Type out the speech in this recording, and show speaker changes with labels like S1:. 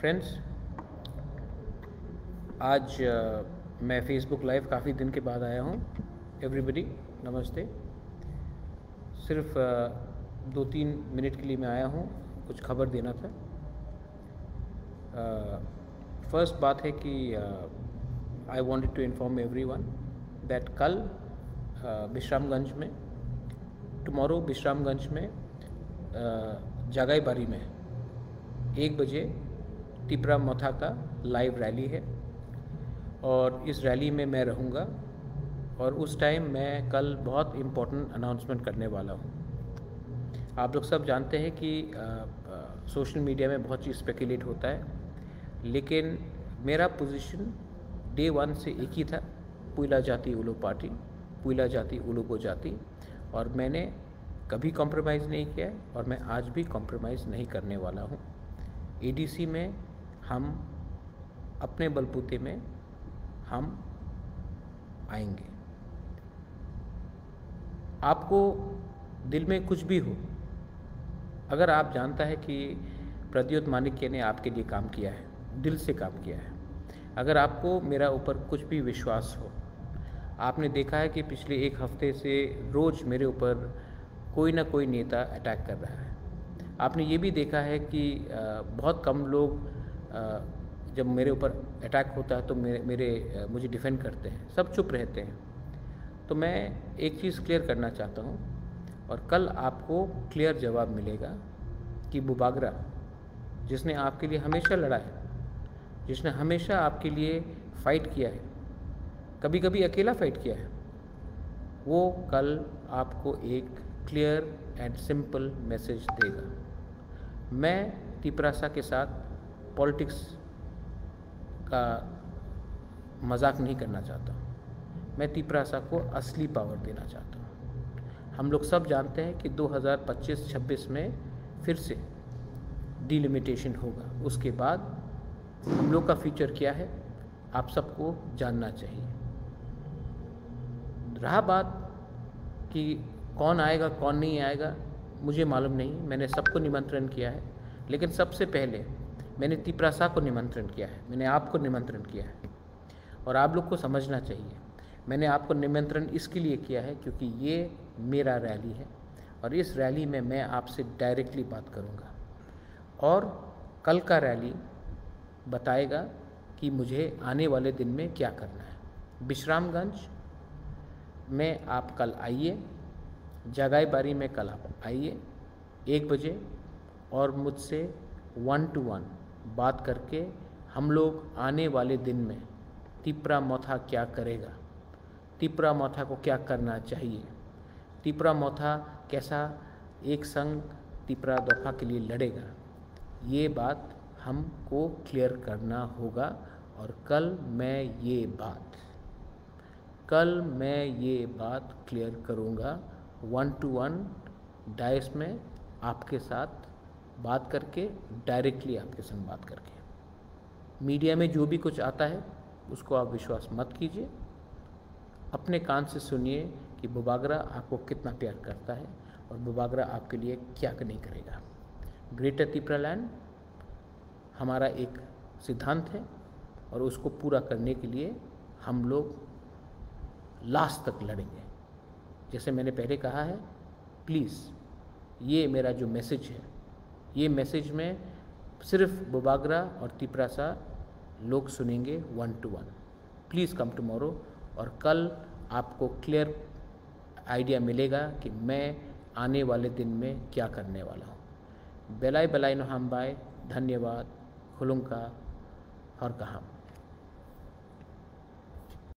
S1: Friends आज uh, मैं Facebook live काफ़ी दिन के बाद आया हूँ। एवरीबडी नमस्ते। सिर्फ़ uh, दो तीन मिनट के लिए मैं आया हूँ कुछ खबर देना था। फ़र्स्ट uh, बात है कि I wanted to inform everyone that कल विश्रामगंज में टमोरो विश्रामगंज में जगाई बारी में एक बजे टिपरा मोथा का लाइव रैली है। और इस रैली में मैं रहूँगा। और उस टाइम मैं कल बहुत इम्पोर्टेंट अनाउंसमेंट करने वाला हूँ। आप लोग सब जानते हैं कि सोशल मीडिया में बहुत चीज़ स्पेकुलेट होता है। लेकिन मेरा पोजीशन डे वन से एक ही था। पुला जाति उलो पार्टी पुइला जाति उलूको जाति। और मैंने कभी कॉम्प्रोमाइज़ नहीं किया और मैं आज भी कॉम्प्रोमाइज़ नहीं करने वाला हूँ। एडीसी में हम अपने बलबूते में हम आएँगे। आपको दिल में कुछ भी हो, अगर आप जानता है कि प्रद्योत मानिक्य ने आपके लिए काम किया है, दिल से काम किया है, अगर आपको मेरा ऊपर कुछ भी विश्वास हो, आपने देखा है कि पिछले एक हफ़्ते से रोज़ मेरे ऊपर कोई ना कोई नेता अटैक कर रहा है। आपने ये भी देखा है कि बहुत कम लोग जब मेरे ऊपर अटैक होता है तो मेरे मेरे मुझे डिफेंड करते हैं। सब चुप रहते हैं। तो मैं एक चीज़ क्लियर करना चाहता हूँ और कल आपको क्लियर जवाब मिलेगा कि बुबागरा, जिसने आपके लिए हमेशा लड़ा है, जिसने हमेशा आपके लिए फ़ाइट किया है कभी कभी अकेला फ़ाइट किया है, वो कल आपको एक क्लियर एंड सिंपल मैसेज देगा। मैं तिपरासा के साथ पॉलिटिक्स का मज़ाक नहीं करना चाहता। मैं तिपरासा को असली पावर देना चाहता हूँ। हम लोग सब जानते हैं कि 2025-26 में फिर से डिलिमिटेशन होगा। उसके बाद हम लोग का फ्यूचर क्या है? आप सबको जानना चाहिए। रहा बात कि कौन आएगा, कौन नहीं आएगा, मुझे मालूम नहीं। मैंने सबको निमंत्रण किया है। लेकिन सबसे पहले मैंने तिपरासा को निमंत्रण किया है, मैंने आपको निमंत्रण किया है। और आप लोग को समझना चाहिए, मैंने आपको निमंत्रण इसके लिए किया है क्योंकि ये मेरा रैली है और इस रैली में मैं आपसे डायरेक्टली बात करूँगा। और कल का रैली बताएगा कि मुझे आने वाले दिन में क्या करना है। विश्रामगंज में आप कल आइए जगाई बारी में कल आप आइए, एक बजे और मुझसे वन टू वन बात करके हम लोग आने वाले दिन में तिपरा मोथा क्या करेगा? तिपरा मोथा को क्या करना चाहिए? तिपरा मोथा कैसा एक संग तिपरा दफ़ा के लिए लड़ेगा? ये बात हमको क्लियर करना होगा और कल मैं ये बात, कल मैं ये बात क्लियर करूँगा वन टू वन डाइस में आपके साथ बात करके डायरेक्टली आपके संग बात करके। मीडिया में जो भी कुछ आता है, उसको आप विश्वास मत कीजिए। अपने कान से सुनिए कि बुबागरा आपको कितना प्यार करता है और बुबागरा आपके लिए क्या नहीं करेगा। ग्रेटर तिपरा लैंड हमारा एक सिद्धांत है और उसको पूरा करने के लिए हम लोग लास्ट तक लड़ेंगे। जैसे मैंने पहले कहा है प्लीज़ ये मेरा जो मैसेज है ये मैसेज में सिर्फ़ बुबागरा और तिपरासा लोग सुनेंगे one two one please come tomorrow और कल आपको क्लियर आइडिया मिलेगा कि मैं आने वाले दिन में क्या करने वाला हूँ. बेलाई बेलाई बाय. धन्यवाद. खुलुंका. और कहा.